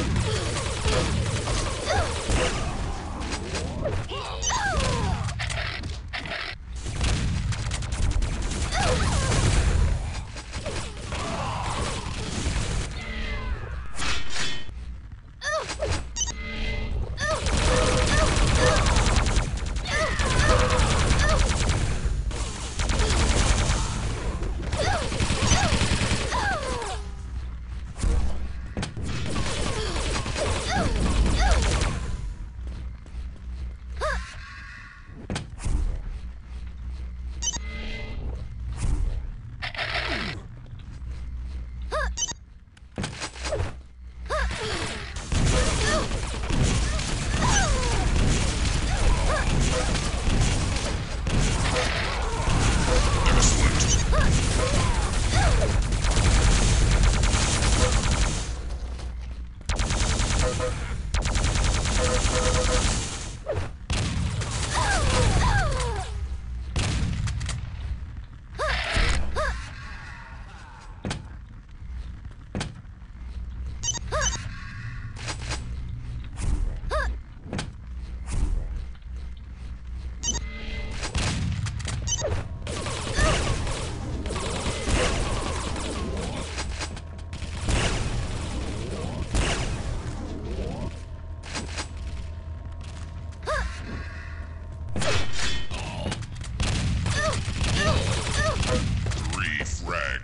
Oh, my God.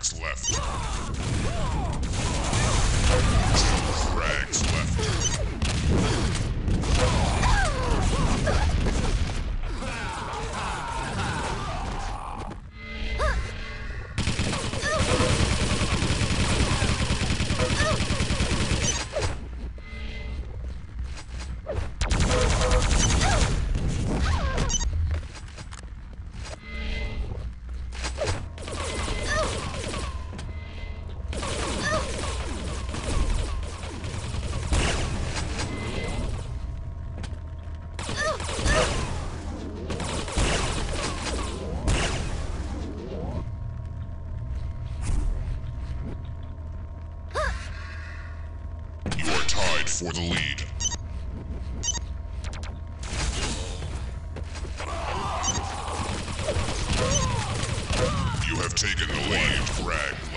Frags left. Two frags left. Tied for the lead. You have taken the lead, Frag